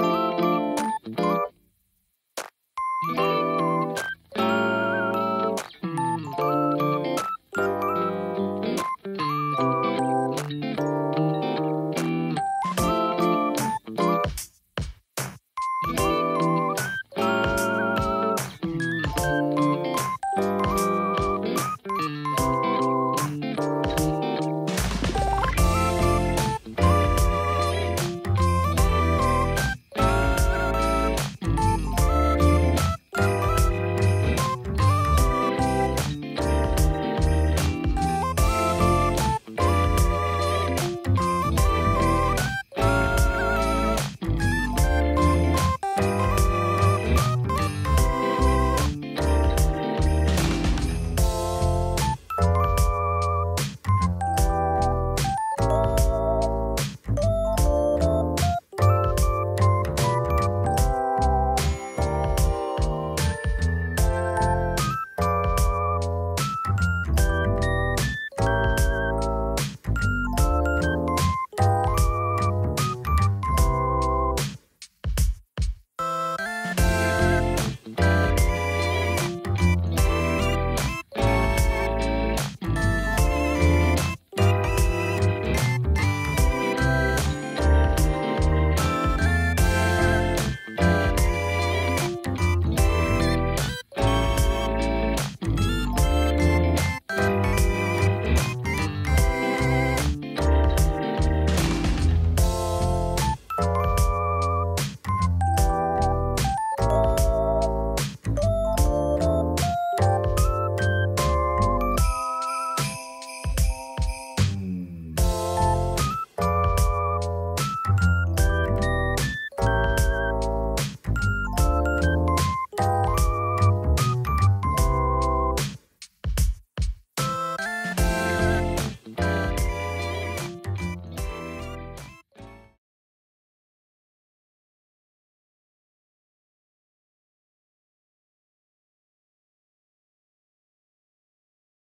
you